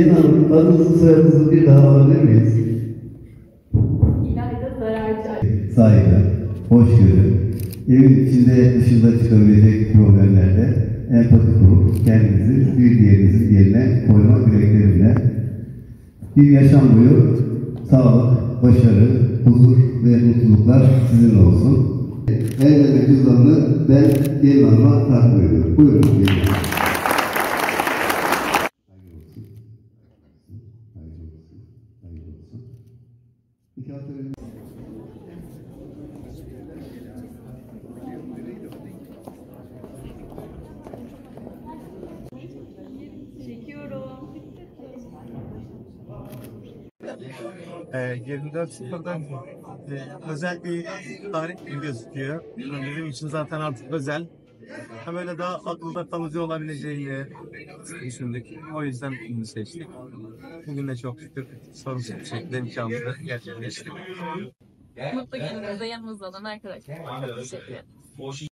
Hanım, adınızı soyadınızı bir daha alabilir miyiz? İlayda Zararcı. Saygı, hoşgörü, evin içinde dışında çıkabilecek problemlerde empati kurup kendinizi bir diğerinizin yerine koymak dileklerimle bir yaşam boyu sağlık, başarı, huzur ve mutluluklar sizinle olsun. Evlenme cüzdanını ben gelin hanıma takdim ediyorum. Buyurun gelin hanım. Hayırlı olsun. Hayırlı olsun. Hayırlı olsun. Çekiyorum. Ee, 24.0'dan e, özel bir tarih gibi gözüküyor. Bizim için zaten artık özel. Hem öyle daha akılda kalıcı olabileceğini düşündük. O yüzden bunu seçtik. Bugün de çok şükür sorunsuz bir şekilde nikahımızı gerçekleştirdik. Mutlu gününüzde yanınızda olan arkadaşlar. Teşekkür ederim.